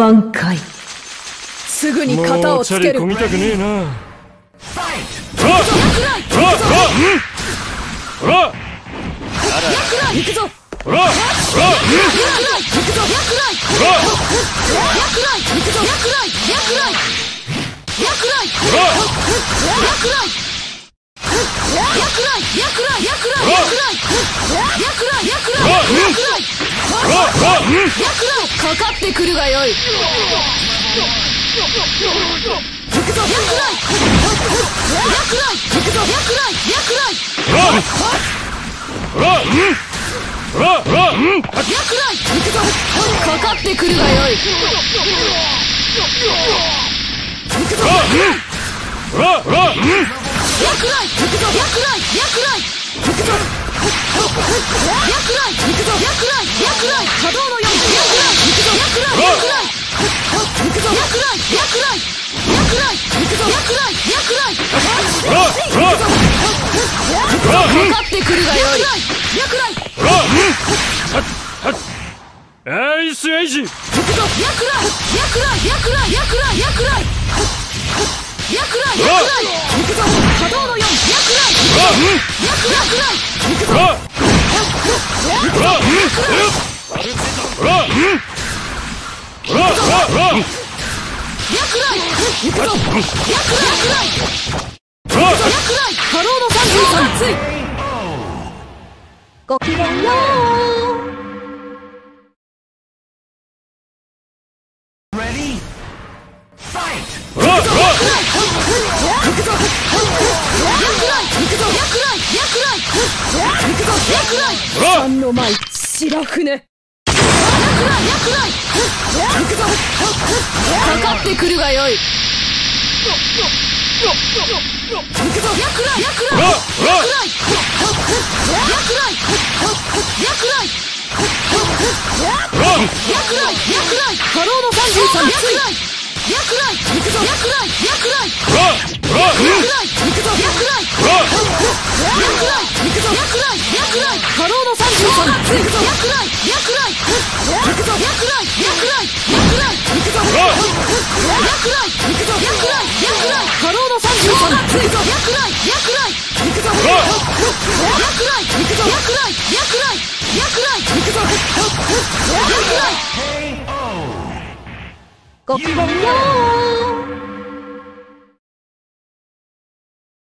挽回。すぐに型をつける。もうチャリこぎたくねえな。ファイほら行くぞほらほら行くぞほら行くぞかかってくるがよい。行くぞ行くぞほらほらほらうん行くぞかかってくるがよい。行くぞほらほらうん行くぞ行くぞかかってくるがよいほらうんアイスエイジ行くぞ行くぞ波動のようにほらうん行くぞほらほらうんほらうんほらほらほら行くぞほら波動の33ついごきげんよう Ready? Fight! ほらほら行くぞ行くぞかかってくるがよい。行くぞほくぞ行くぞ。ごきげんよう